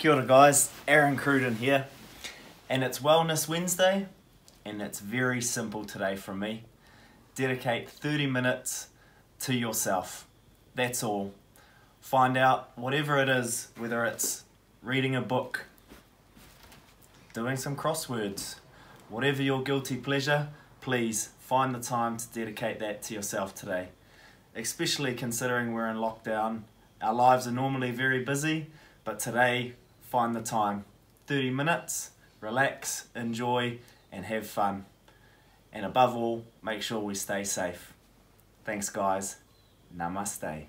Kia ora guys, Aaron Cruden here. And it's Wellness Wednesday, and it's very simple today from me. Dedicate 30 minutes to yourself. That's all. Find out whatever it is, whether it's reading a book, doing some crosswords, whatever your guilty pleasure, please find the time to dedicate that to yourself today. Especially considering we're in lockdown. Our lives are normally very busy, but today find the time. 30 minutes, relax, enjoy, and have fun. And above all, make sure we stay safe. Thanks, guys. Namaste.